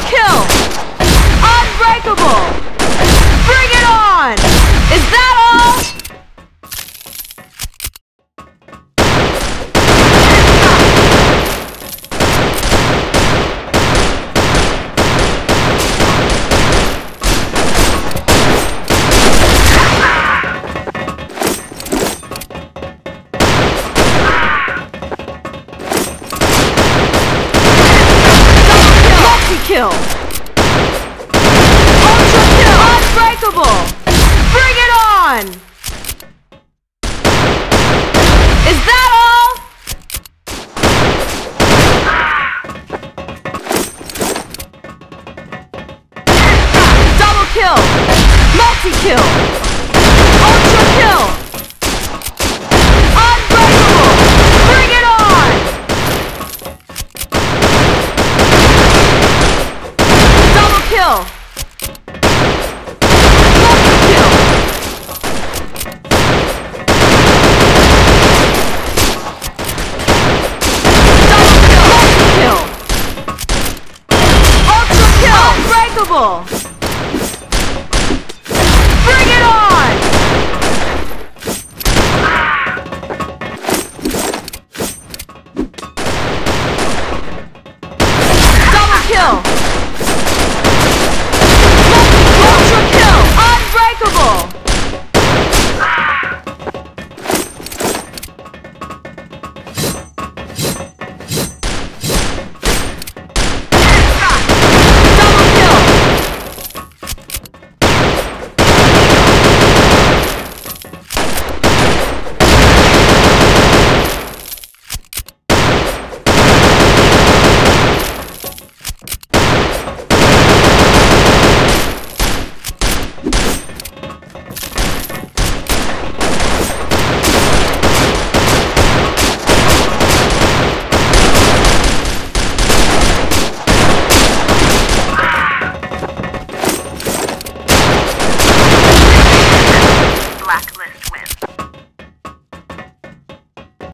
Kill! Multi-kill! Ultra kill! Unbreakable! Bring it on! Is that all? Double kill! Multi-kill! Ultra kill! Unbreakable! Bring it on! Double kill! Multi-kill! Double kill! Multi-kill! Ultra kill! Unbreakable!